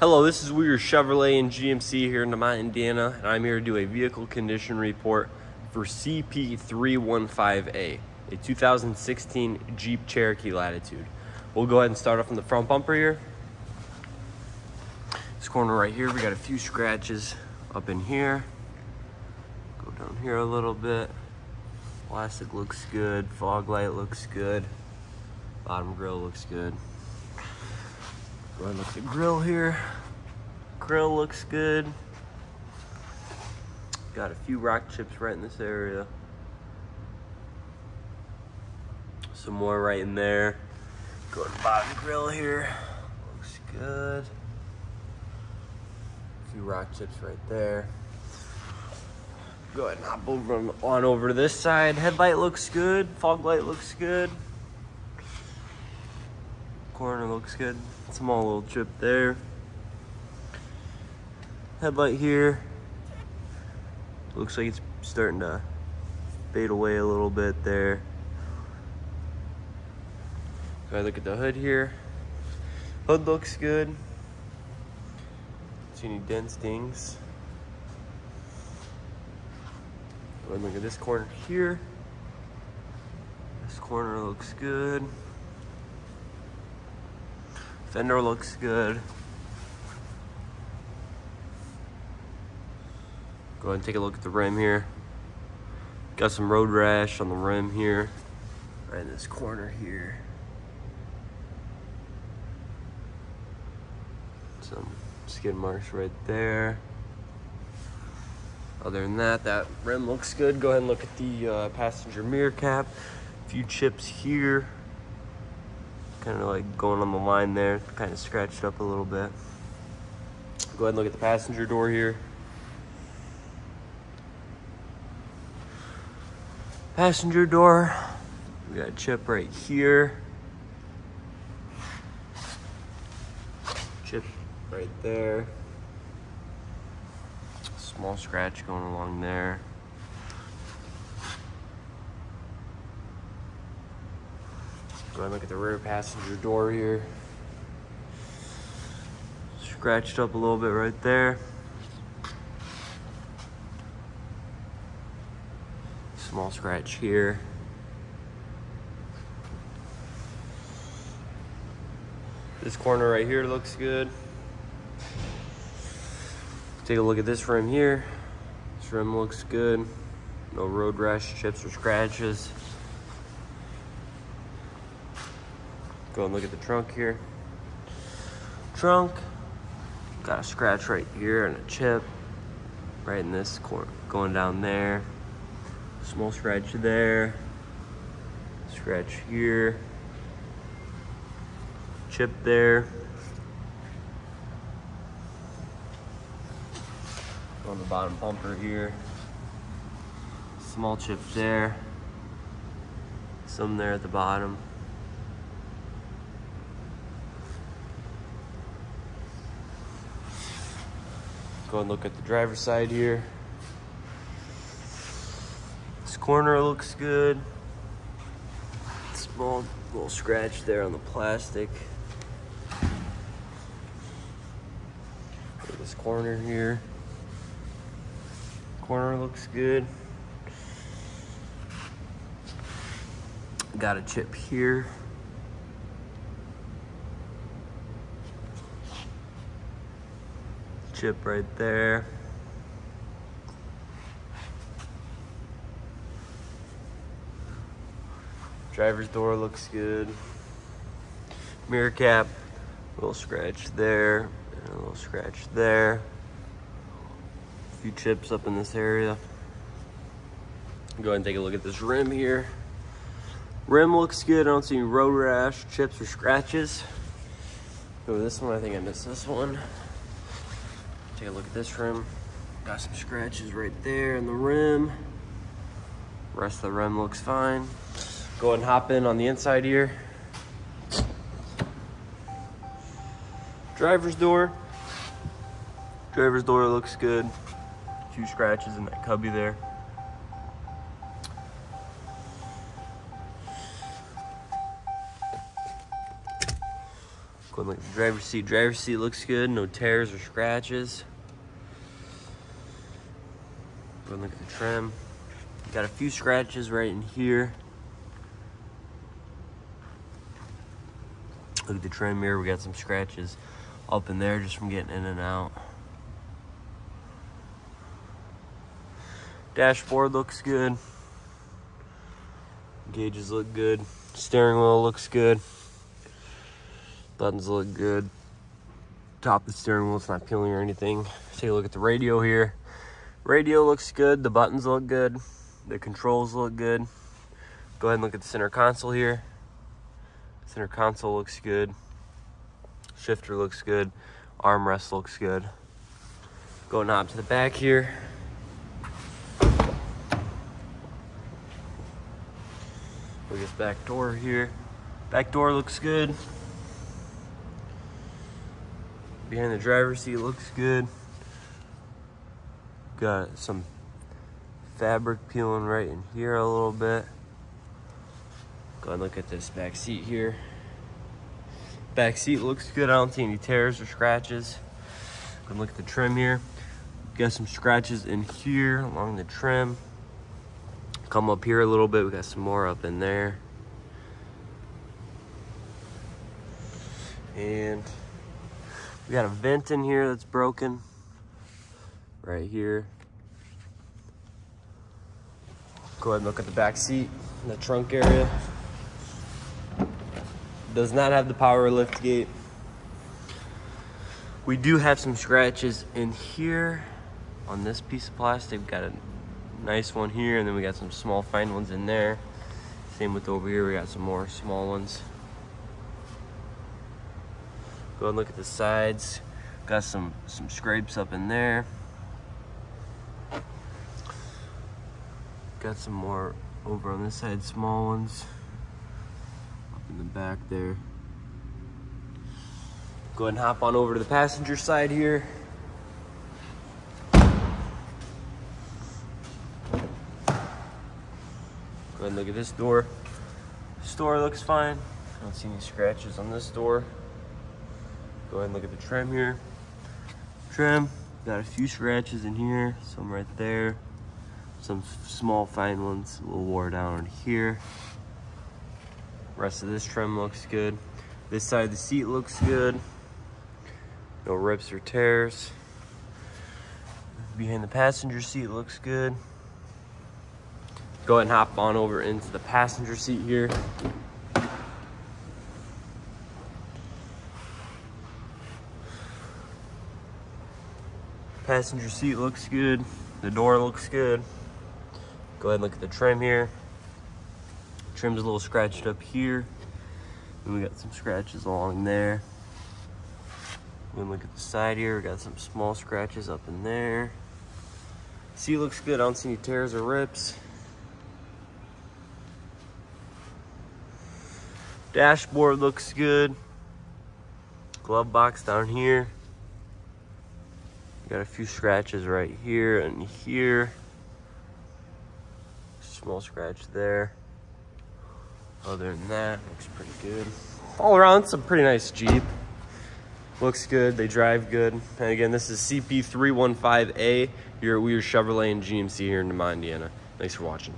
Hello, this is Wiers Chevrolet and GMC here in DeMotte, Indiana, and I'm here to do a vehicle condition report for CP315A, a 2016 Jeep Cherokee Latitude. We'll go ahead and start off from the front bumper here. This corner right here, we got a few scratches up in here. Go down here a little bit. Plastic looks good, fog light looks good, bottom grill looks good. Look at the grill here. Grill looks good. Got a few rock chips right in this area. Some more right in there. Go to the bottom grill here. Looks good. A few rock chips right there. Go ahead and hop over on over to this side. Headlight looks good. Fog light looks good. Corner looks good. Small little chip there. Headlight here. Looks like it's starting to fade away a little bit there. Go ahead look at the hood here. Hood looks good. See any dents, dings? Look at this corner here. This corner looks good. Fender looks good. Go ahead and take a look at the rim here. Got some road rash on the rim here. Right in this corner here. Some skid marks right there. Other than that, that rim looks good. Go ahead and look at the uh, passenger mirror cap. A few chips here kind of like going on the line there, kind of scratched up a little bit. Go ahead and look at the passenger door here. Passenger door, we got a chip right here. Chip right there. Small scratch going along there. Ahead and look at the rear passenger door here. Scratched up a little bit right there. Small scratch here. This corner right here looks good. Take a look at this rim here. This rim looks good. No road rash, chips, or scratches. Go and look at the trunk here. Trunk, got a scratch right here and a chip right in this corner, going down there. Small scratch there, scratch here, chip there. On the bottom bumper here. Small chip there. Some there at the bottom. Go and look at the driver's side here. This corner looks good. Small little scratch there on the plastic. this corner here. Corner looks good. Got a chip here. Chip right there. Driver's door looks good. Mirror cap, little scratch there, and a little scratch there. A few chips up in this area. Go ahead and take a look at this rim here. Rim looks good. I don't see any road rash, chips, or scratches. Go this one. I think I missed this one. Take a look at this rim. Got some scratches right there in the rim. Rest of the rim looks fine. Go ahead and hop in on the inside here. Driver's door. Driver's door looks good. A few scratches in that cubby there. Go and look at the driver's seat. Driver's seat looks good. No tears or scratches. Go and look at the trim. Got a few scratches right in here. Look at the trim here. We got some scratches up in there just from getting in and out. Dashboard looks good. Gauges look good. Steering wheel looks good. Buttons look good. Top of the steering wheel, it's not peeling or anything. Take a look at the radio here. Radio looks good. The buttons look good. The controls look good. Go ahead and look at the center console here. Center console looks good. Shifter looks good. Armrest looks good. Go knob to the back here. Look at this back door here. Back door looks good. Behind the driver's seat looks good. Got some fabric peeling right in here a little bit. Go and look at this back seat here. Back seat looks good. I don't see any tears or scratches. Go and look at the trim here. Got some scratches in here along the trim. Come up here a little bit. We got some more up in there. And we got a vent in here that's broken. Right here. Go ahead and look at the back seat, the trunk area. Does not have the power lift gate. We do have some scratches in here on this piece of plastic. We've got a nice one here, and then we got some small fine ones in there. Same with over here, we got some more small ones. Go and look at the sides. Got some, some scrapes up in there. Got some more over on this side, small ones. Up in the back there. Go ahead and hop on over to the passenger side here. Go ahead and look at this door. This door looks fine. I don't see any scratches on this door. Go ahead and look at the trim here. Trim, got a few scratches in here, some right there. Some small fine ones, little wore down here. Rest of this trim looks good. This side of the seat looks good. No rips or tears. Behind the passenger seat looks good. Go ahead and hop on over into the passenger seat here. Passenger seat looks good. The door looks good. Go ahead and look at the trim here. Trim's a little scratched up here. And we got some scratches along there. Then look at the side here. We got some small scratches up in there. Seat looks good. I don't see any tears or rips. Dashboard looks good. Glove box down here. Got a few scratches right here and here. Small scratch there. Other than that, looks pretty good. All around, it's a pretty nice Jeep. Looks good, they drive good. And again, this is CP315A. You're at Wiers Chevrolet and GMC here in DeMotte, Indiana. Thanks for watching.